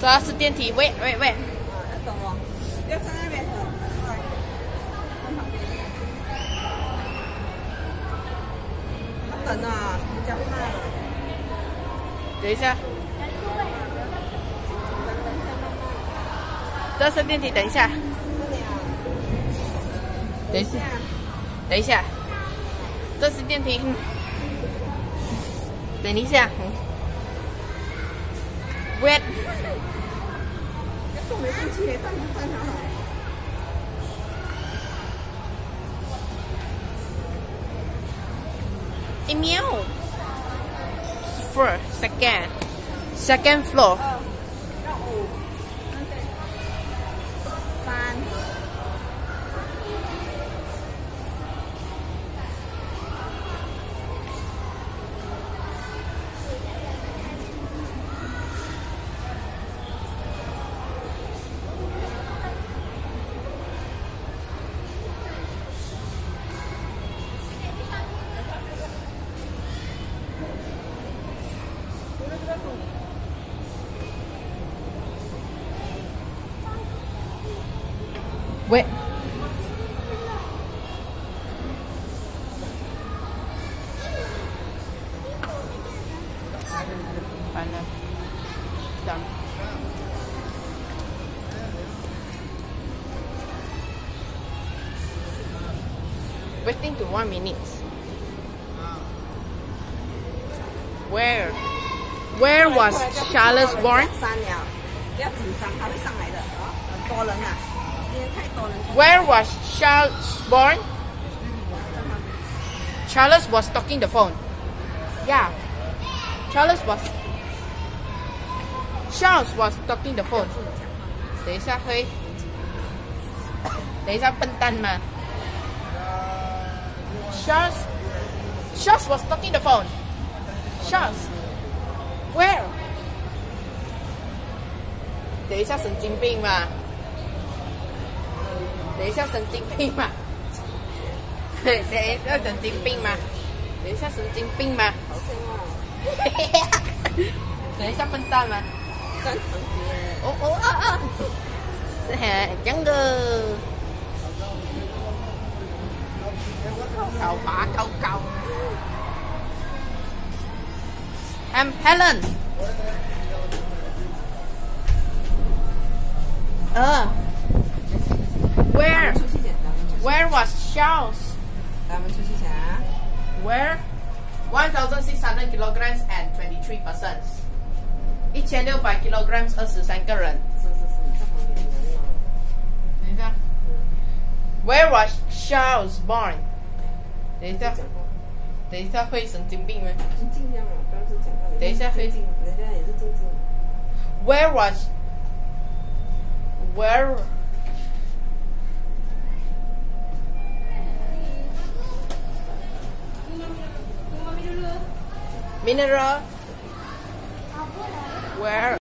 这是电梯。喂喂喂，要等哦，要在那边啊，比较慢。等一下，这是电梯，等一下，等一下，等一下，这是电梯。等一下。要动没动气，站就站好好。一秒。First, second, second floor. Wait. Waiting to one minute. Where? Where was Charles born? 三了，不要紧张，他会上来的啊，很多人呐，今天太多人。 Where was Charles born? Charles was talking the phone. Yeah. Charles was Charles was talking the phone. 等一下会，等一下笨蛋嘛。Charles Charles was talking the phone. Charles, where? 等一下神经病嘛。等一下神经病嘛。等一下神经病嘛。等一下神经病嘛。好声哦，等一下笨蛋嘛。站旁边。哦哦啊啊！这样的。高拔高高。 I'm Helen。呃。Where 出去捡，咱们出去 Where was Charles? 咱们出去捡啊。 Where? 1,600 kilograms and 23 persons. 一千六百 kilograms 二十三个人。是是是，在旁边人哦。等一下。Where was Charles born? 等一下，讲话， 等一下会神经病吗就尽量嘛，不要是讲话。等一下飞静，人家也是静静。 ？Where was? Where? Mineral. Where?